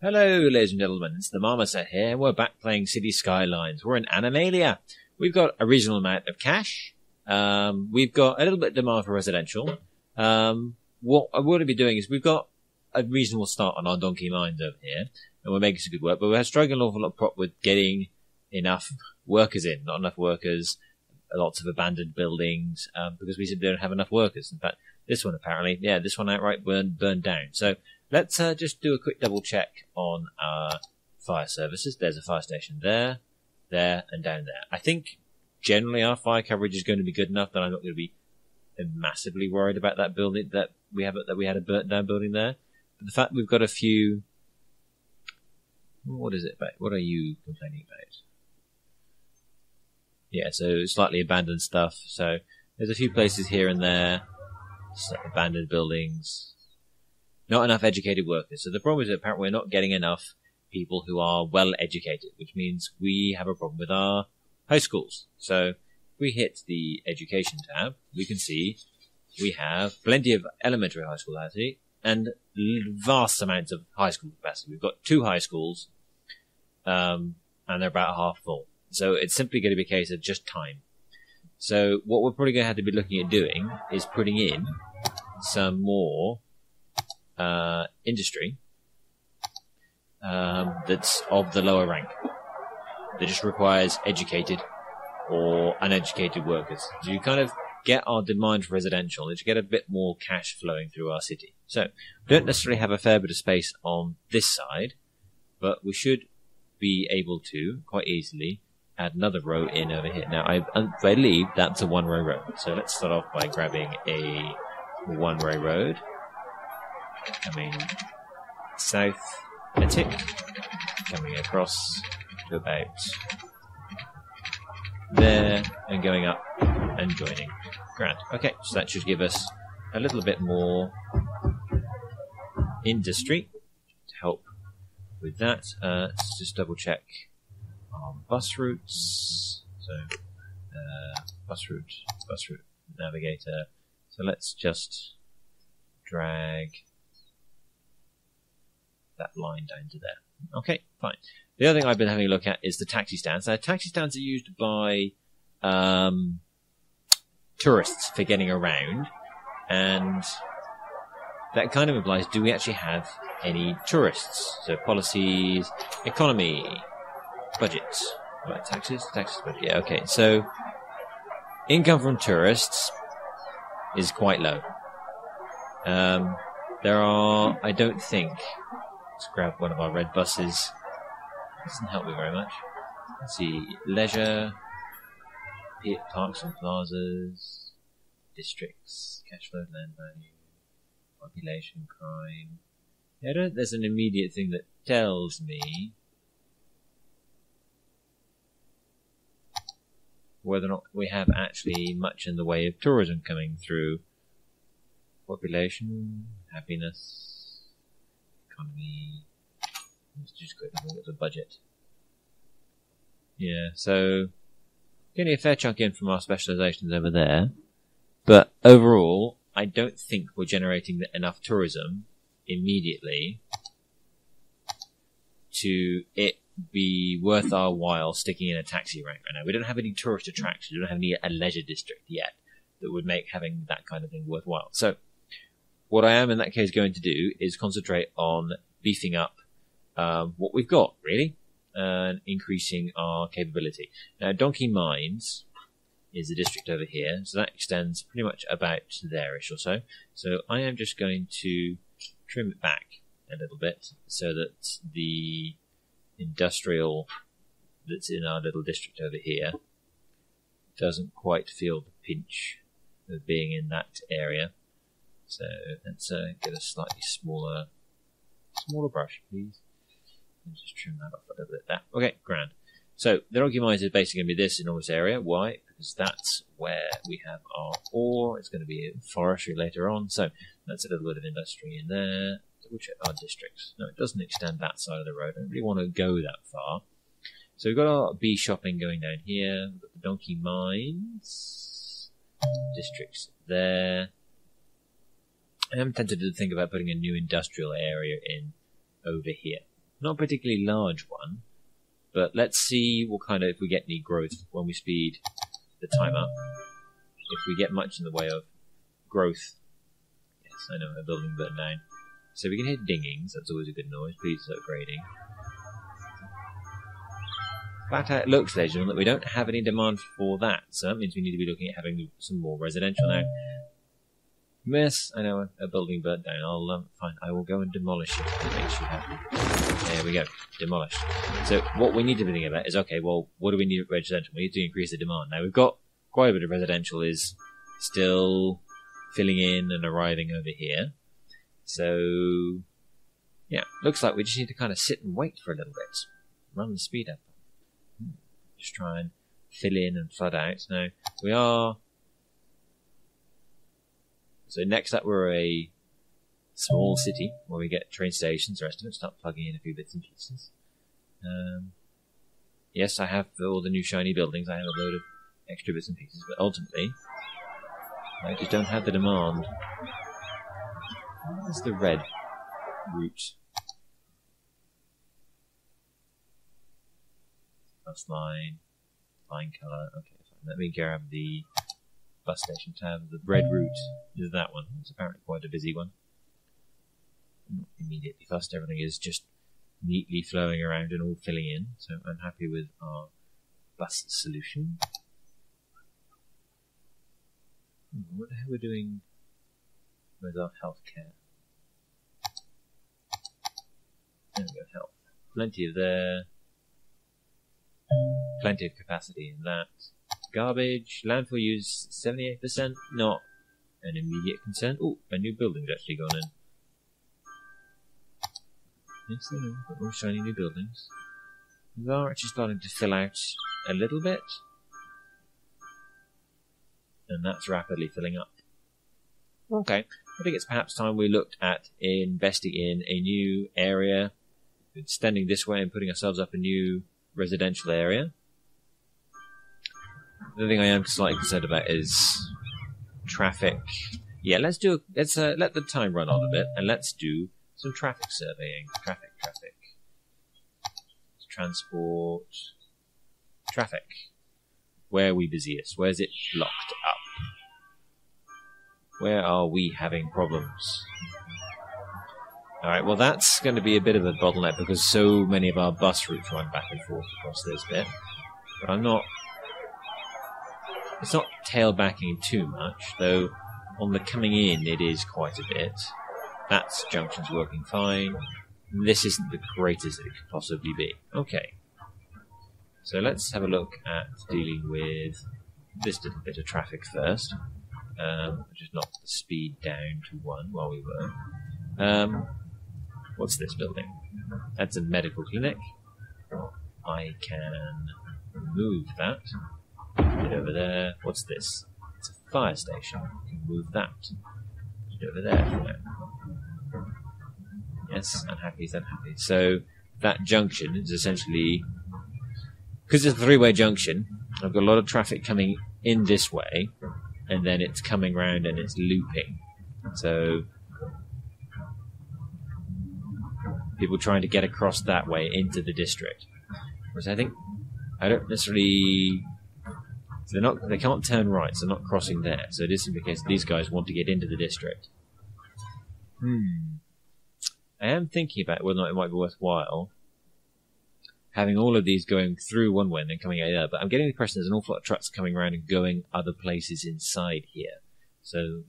Hello, ladies and gentlemen. It's the Marmoset here. We're back playing Cities Skylines. We're in Animallia. We've got a reasonable amount of cash. Um, we've got a little bit of demand for residential. Um, what I want to be doing is we've got a reasonable start on our donkey mines over here, and we're making some good work. But we're struggling an awful lot prop with getting enough workers in. Not enough workers. Lots of abandoned buildings um, because we simply don't have enough workers. In fact, this one apparently, yeah, this one outright burned burned down. So Let's uh, just do a quick double check on our fire services. There's a fire station there, there, and down there. I think generally our fire coverage is going to be good enough that I'm not going to be massively worried about that building that we have that we had a burnt down building there. But the fact we've got a few, what is it about? What are you complaining about? Yeah, so slightly abandoned stuff. So there's a few places here and there, abandoned buildings, not enough educated workers. So the problem is that apparently we're not getting enough people who are well educated, which means we have a problem with our high schools. So if we hit the education tab, we can see we have plenty of elementary high school capacity and vast amounts of high school capacity. We've got two high schools, um, and they're about half full. So it's simply going to be a case of just time. So what we're probably going to have to be looking at doing is putting in some more uh, industry um, that's of the lower rank that just requires educated or uneducated workers. So you kind of get our demand for residential, and you get a bit more cash flowing through our city. So we don't necessarily have a fair bit of space on this side, but we should be able to quite easily add another row in over here. Now I believe that's a one row road. So let's start off by grabbing a one row road coming south a tick, coming across to about there and going up and joining. Grand. Okay, so that should give us a little bit more industry to help with that. Uh, let's just double check our bus routes. So, uh, bus route, bus route navigator. So let's just drag that line down to there. Okay, fine. The other thing I've been having a look at is the taxi stands. Now, taxi stands are used by um, tourists for getting around, and that kind of implies do we actually have any tourists? So policies, economy, budget. Right, taxes, taxes, budget. Yeah, okay. So income from tourists is quite low. Um, there are, I don't think, Let's grab one of our red buses. Doesn't help me very much. Let's see. Leisure, parks and plazas, districts, cash flow, land value, population, crime. Yeah, I don't there's an immediate thing that tells me whether or not we have actually much in the way of tourism coming through. Population, happiness, economy. Let's just quick look at the budget. Yeah, so getting a fair chunk in from our specializations over there, but overall, I don't think we're generating enough tourism immediately to it be worth our while sticking in a taxi rank right now. We don't have any tourist attractions. We don't have any a leisure district yet that would make having that kind of thing worthwhile. So what I am in that case going to do is concentrate on beefing up um, what we've got, really, and increasing our capability. Now, Donkey Mines is the district over here, so that extends pretty much about there-ish or so. So I am just going to trim it back a little bit so that the industrial that's in our little district over here doesn't quite feel the pinch of being in that area. So let's uh, get a slightly smaller, smaller brush, please. Let's just trim that off a little bit there. Okay, grand. So the donkey mines is basically going to be this enormous area. Why? Because that's where we have our ore. It's going to be forestry later on. So that's a little bit of industry in there. Check our districts. No, it doesn't extend that side of the road. I don't really want to go that far. So we've got our bee shopping going down here. We've got the donkey mines. Districts there. I am tempted to think about putting a new industrial area in over here. Not a particularly large one, but let's see what kind of if we get any growth when we speed the time up. If we get much in the way of growth. Yes, I know, a building burned down. So we can hear dingings, that's always a good noise. Please start grading. Flat out looks, gentlemen, that we don't have any demand for that, so that means we need to be looking at having some more residential now. Miss, I know a, building burnt down. I'll um, fine. I will go and demolish it. It makes you happy. There we go, demolished. So what we need to be thinking about is okay. Well, what do we need at residential? We need to increase the demand. Now we've got quite a bit of residential is still filling in and arriving over here. So yeah, looks like we just need to kind of sit and wait for a little bit. Run the speed up. Hmm, just try and fill in and flood out. Now we are so next up, we're a small city where we get train stations, rest of it, start plugging in a few bits and pieces. Um, yes, I have all the new shiny buildings. I have a load of extra bits and pieces, but ultimately, I just don't have the demand. Where's the red route? Bus line, line color. Okay, fine. Let me grab the bus station tab. The red route is that one. It's apparently quite a busy one. Not immediately fussed. Everything is just neatly flowing around and all filling in. So I'm happy with our bus solution. Hmm, what the hell we're doing with our healthcare? There we go, health. Plenty of there. Plenty of capacity in that. Garbage, landfill use 78%, not an immediate concern. Oh, a new building's actually gone in. Yes, they are, but more shiny new buildings. We are actually starting to fill out a little bit. And that's rapidly filling up. Okay, I think it's perhaps time we looked at investing in a new area, extending this way and putting ourselves up a new residential area. The thing I am slightly concerned about is traffic. Yeah, let's do. Let's uh, let the time run on a bit, and let's do some traffic surveying. Traffic, traffic, transport, traffic. Where are we busiest? Where's it blocked up? Where are we having problems? All right, well, that's going to be a bit of a bottleneck because so many of our bus routes run back and forth across this bit. But I'm not it's not tailbacking too much, though on the coming in it is quite a bit. That junction's working fine. This isn't the greatest it could possibly be. Okay. So let's have a look at dealing with this little bit of traffic first. Um, just knock the speed down to one while we were. Um, what's this building? That's a medical clinic. I can move that. Get over there. What's this? It's a fire station. You can move that. Get over there. Yes, unhappy is unhappy. So that junction is essentially because it's a three-way junction. I've got a lot of traffic coming in this way, and then it's coming round and it's looping. So people trying to get across that way into the district. Whereas I think I don't necessarily so they're not, they can't turn right, so they're not crossing there. So it isn't because these guys want to get into the district. Hmm. I am thinking about whether or not it might be worthwhile having all of these going through one way and then coming out the other. But I'm getting the impression there's an awful lot of trucks coming around and going other places inside here. So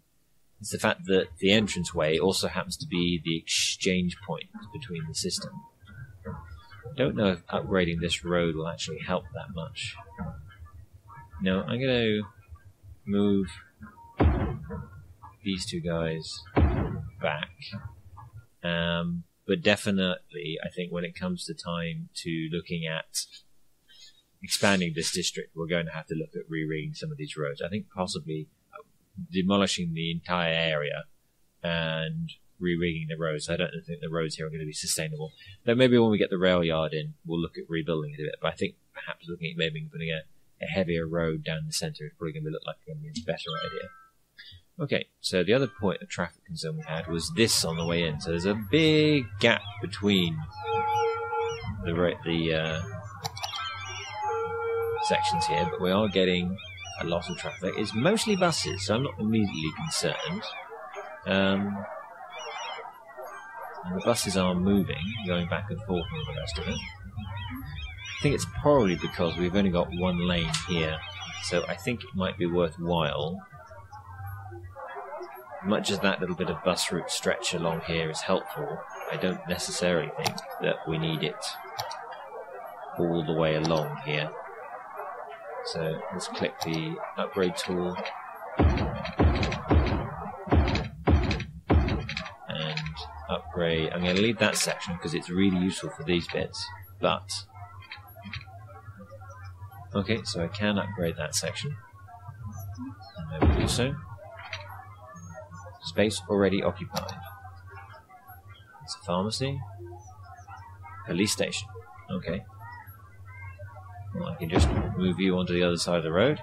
it's the fact that the entranceway also happens to be the exchange point between the system. I don't know if upgrading this road will actually help that much. No, I'm gonna move these two guys back. Um, but definitely, I think when it comes to time to looking at expanding this district, we're going to have to look at re-rigging some of these roads. I think possibly uh, demolishing the entire area and re-rigging the roads. I don't think the roads here are going to be sustainable. Though maybe when we get the rail yard in, we'll look at rebuilding it a bit. But I think perhaps looking at maybe putting a a heavier road down the centre is probably going to look like going to be a better idea. Okay, so the other point of traffic concern we had was this on the way in. So there's a big gap between the ra- the uh, sections here, but we are getting a lot of traffic. It's mostly buses, so I'm not immediately concerned. Um, and the buses are moving, going back and forth and all the rest of it. I think it's probably because we've only got one lane here, so I think it might be worthwhile. Much as that little bit of bus route stretch along here is helpful, I don't necessarily think that we need it all the way along here. So let's click the upgrade tool and upgrade. I'm going to leave that section because it's really useful for these bits. But okay, so I can upgrade that section. And I will do so. Space already occupied. It's a pharmacy. Police station. Okay. Well, I can just move you onto the other side of the road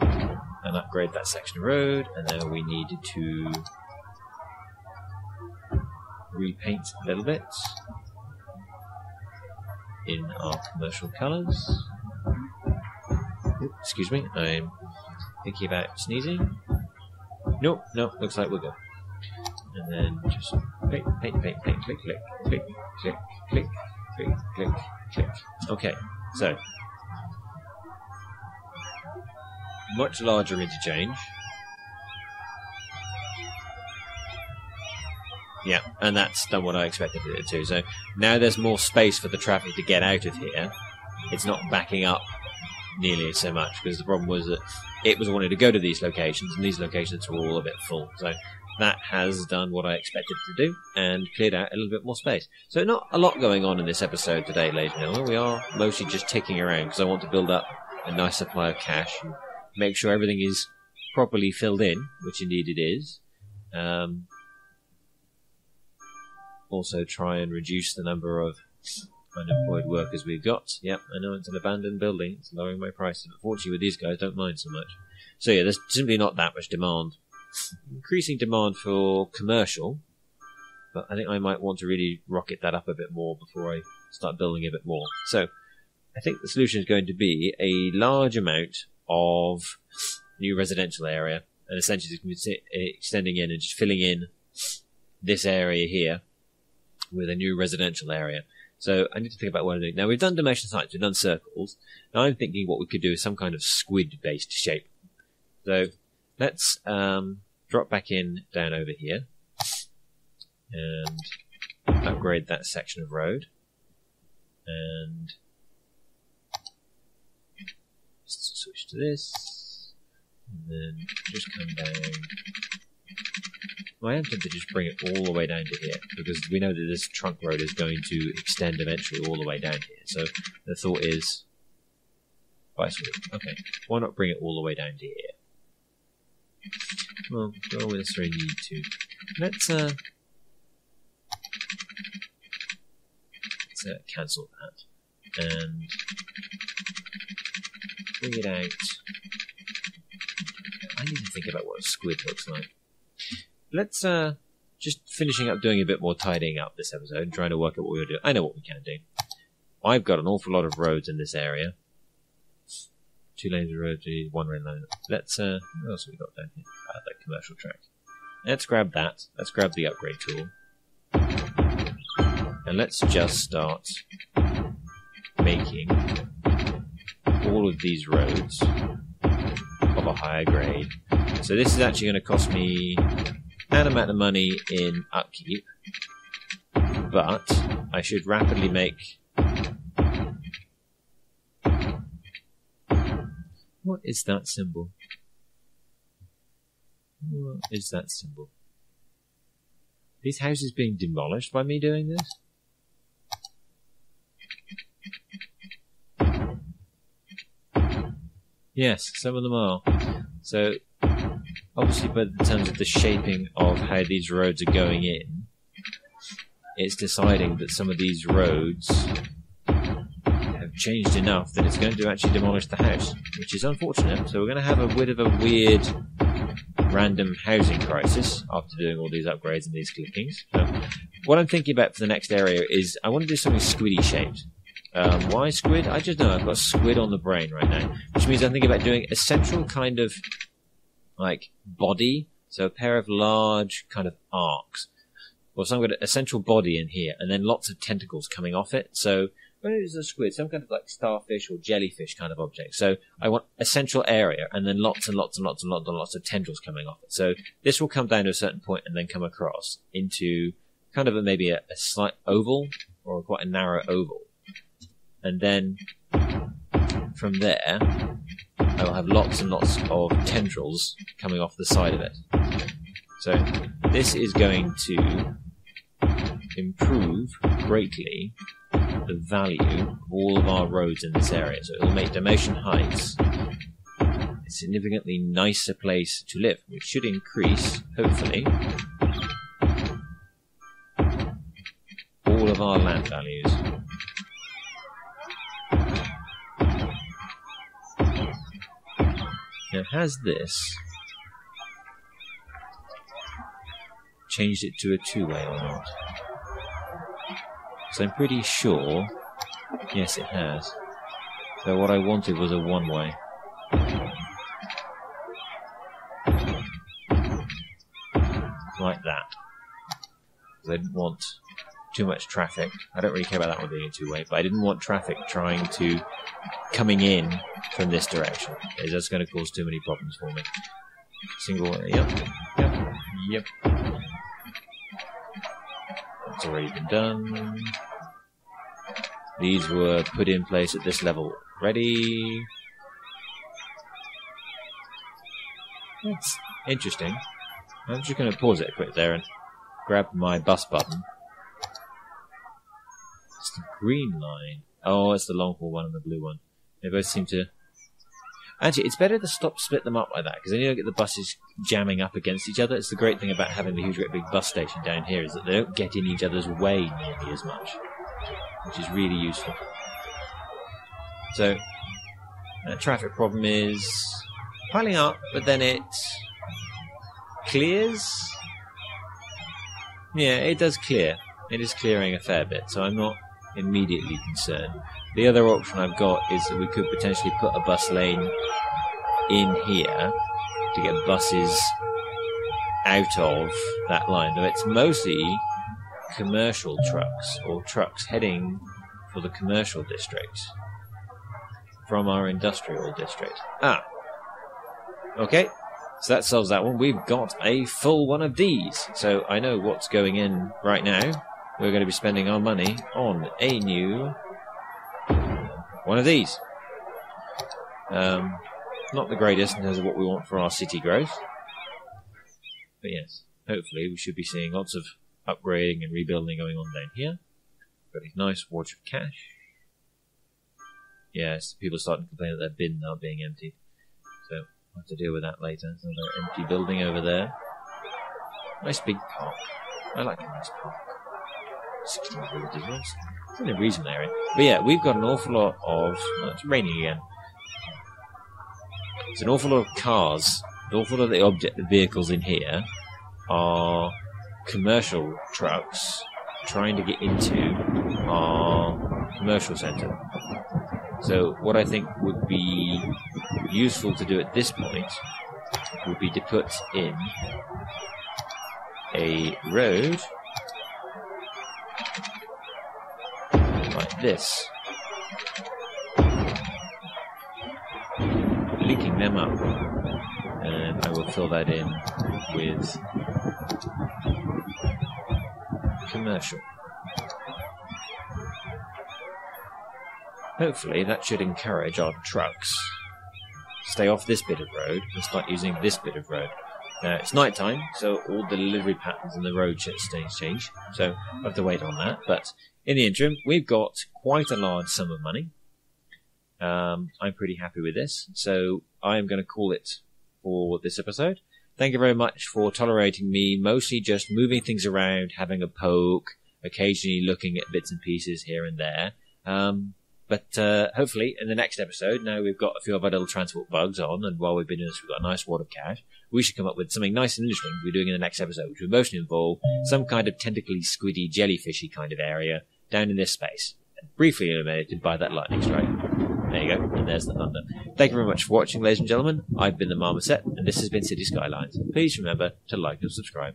and upgrade that section of road, and then we need to repaint a little bit in our commercial colours. Excuse me, I'm thinking about sneezing. Nope, nope, looks like we're good. And then just paint, paint, paint, paint, click, click, click, click, click, click, click, click. Okay, so much larger interchange. Yeah, and that's done what I expected it to. So now there's more space for the traffic to get out of here. It's not backing up nearly so much because the problem was that it was wanting to go to these locations and these locations were all a bit full. So that has done what I expected to do and cleared out a little bit more space. So not a lot going on in this episode today, ladies and gentlemen. We are mostly just ticking around because I want to build up a nice supply of cash and make sure everything is properly filled in, which indeed it is. Um, also try and reduce the number of unemployed workers we've got. Yep, I know it's an abandoned building. It's lowering my prices. But fortunately, with these guys, don't mind so much. So yeah, there's simply not that much demand. Increasing demand for commercial, but I think I might want to really rocket that up a bit more before I start building a bit more. So I think the solution is going to be a large amount of new residential area, and essentially extending in and just filling in this area here with a new residential area. So I need to think about what I'm doing. Now we've done Dalmatian Heights, we've done circles. Now I'm thinking what we could do is some kind of squid based shape. So let's um, drop back in down over here and upgrade that section of road. And switch to this. And then just come down I am tempted to just bring it all the way down to here because we know that this trunk road is going to extend eventually all the way down here. So the thought is, vice. Okay, why not bring it all the way down to here? Well, don't necessarily need to. Let's uh, let's uh, cancel that and bring it out. I need to think about what a squid looks like let's uh just finishing up doing a bit more tidying up this episode and trying to work out what we're doing. I know what we can do. I've got an awful lot of roads in this area. Two lanes of road, one lane line. Let's uh what else have we got down here? Uh, that commercial track. Let's grab that. Let's grab the upgrade tool. And let's just start making all of these roads of a higher grade. So this is actually going to cost me an amount of money in upkeep, but I should rapidly make. What is that symbol? What is that symbol? These houses being demolished by me doing this? Yes, some of them are. So obviously, but in terms of the shaping of how these roads are going in, it's deciding that some of these roads have changed enough that it's going to actually demolish the house, which is unfortunate. So we're going to have a bit of a weird random housing crisis after doing all these upgrades and these clickings. What I'm thinking about for the next area is I want to do something squiddy shaped. Um, why squid? I just know I've got squid on the brain right now, which means I'm thinking about doing a central kind of like body, so a pair of large kind of arcs, or some kind of central body in here, and then lots of tentacles coming off it. So when it is a squid, some kind of like starfish or jellyfish kind of object. So I want a central area and then lots and lots and lots and lots and lots of tendrils coming off it. So this will come down to a certain point and then come across into kind of a, maybe a, a slight oval or quite a narrow oval. And then from there, I will have lots and lots of tendrils coming off the side of it. So this is going to improve greatly the value of all of our roads in this area. So it will make Dalmatian Heights a significantly nicer place to live, which should increase, hopefully, all of our land values. Now, has this changed it to a two-way or not? So I'm pretty sure, yes it has. So what I wanted was a one-way. Like that. I didn't want too much traffic. I don't really care about that one being a two-way, but I didn't want traffic trying to coming in from this direction. It's just going to cause too many problems for me. Single, yep, yep, yep. That's already been done. These were put in place at this level Ready. That's interesting. I'm just going to pause it quick there and grab my bus button. The green line. Oh, it's the long haul one and the blue one. They both seem to. Actually, it's better to stop split them up like that because then you don't get the buses jamming up against each other. It's the great thing about having the huge, great big bus station down here is that they don't get in each other's way nearly as much, which is really useful. So, that traffic problem is piling up, but then it clears. Yeah, it does clear. It is clearing a fair bit, so I'm not immediately concerned. The other option I've got is that we could potentially put a bus lane in here to get buses out of that line. Though it's mostly commercial trucks or trucks heading for the commercial district from our industrial district. Ah. Okay. So that solves that one. We've got a full one of these. So I know what's going in right now. We're going to be spending our money on a new one of these. Um, not the greatest in terms of what we want for our city growth. But yes, hopefully we should be seeing lots of upgrading and rebuilding going on down here. Got a nice watch of cash. Yes, people are starting to complain that their bins are being emptied. So I'll have to deal with that later. Another empty building over there. Nice big park. I like a nice park. 16 villages. It's in a reasonable area. Eh? But yeah, we've got an awful lot of. Oh, it's raining again. It's an awful lot of cars. An awful lot of the object, the vehicles in here are commercial trucks trying to get into our commercial centre. So, what I think would be useful to do at this point would be to put in a road this, linking them up, and I will fill that in with commercial. Hopefully, that should encourage our trucks stay off this bit of road and start using this bit of road. Now it's night time, so all the delivery patterns and the road stays change. So I have to wait on that. But in the interim, we've got quite a large sum of money. Um, I'm pretty happy with this, so I am going to call it for this episode. Thank you very much for tolerating me, mostly just moving things around, having a poke, occasionally looking at bits and pieces here and there. Um, But uh, hopefully, in the next episode, now we've got a few of our little transport bugs on, and while we've been doing this, we've got a nice wad of cash. We should come up with something nice and interesting we're doing in the next episode, which will mostly involve some kind of tentacly, squiddy, jellyfishy kind of area down in this space, briefly illuminated by that lightning strike. There you go, and there's the thunder. Thank you very much for watching, ladies and gentlemen. I've been the Marmoset, and this has been Cities Skylines. Please remember to like and subscribe.